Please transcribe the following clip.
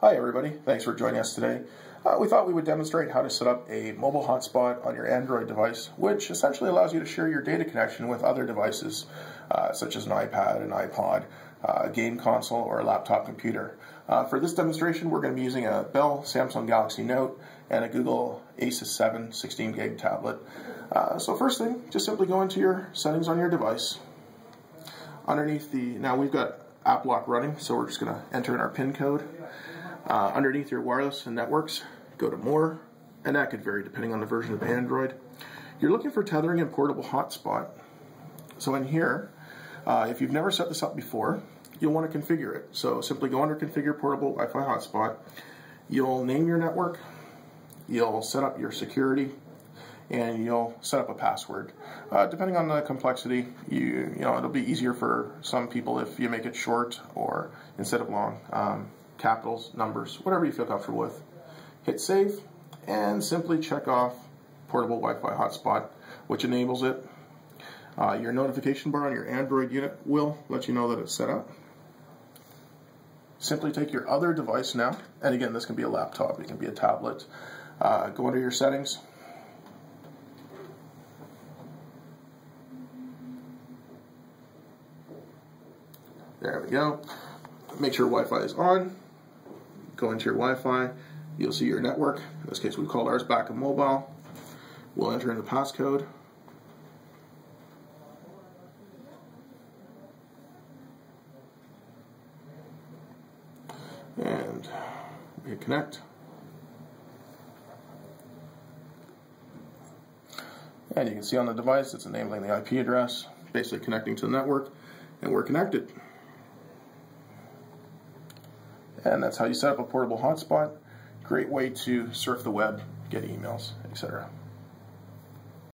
Hi everybody, thanks for joining us today. Uh, we thought we would demonstrate how to set up a mobile hotspot on your Android device, which essentially allows you to share your data connection with other devices, uh, such as an iPad, an iPod, uh, a game console, or a laptop computer. Uh, for this demonstration, we're going to be using a Bell Samsung Galaxy Note and a Google Asus 7 16 gig tablet. Uh, so first thing, just simply go into your settings on your device. Underneath the, now we've got app lock running, so we're just going to enter in our PIN code. Uh, underneath your wireless and networks, go to more, and that could vary depending on the version of Android. You're looking for tethering and portable hotspot. So in here, uh, if you've never set this up before, you'll want to configure it. So simply go under configure portable Wi-Fi hotspot. You'll name your network, you'll set up your security, and you'll set up a password. Uh, depending on the complexity, you you know it'll be easier for some people if you make it short or instead of long. Um, capitals, numbers, whatever you feel comfortable with. Hit save and simply check off portable Wi-Fi hotspot, which enables it. Uh, your notification bar on your Android unit will let you know that it's set up. Simply take your other device now, and again, this can be a laptop, it can be a tablet. Uh, go under your settings. There we go. Make sure Wi-Fi is on go into your Wi-Fi, you'll see your network. In this case, we've called ours Baka mobile. We'll enter in the passcode. And we hit connect. And you can see on the device, it's enabling the IP address, basically connecting to the network, and we're connected. And that's how you set up a portable hotspot. Great way to surf the web, get emails, etc.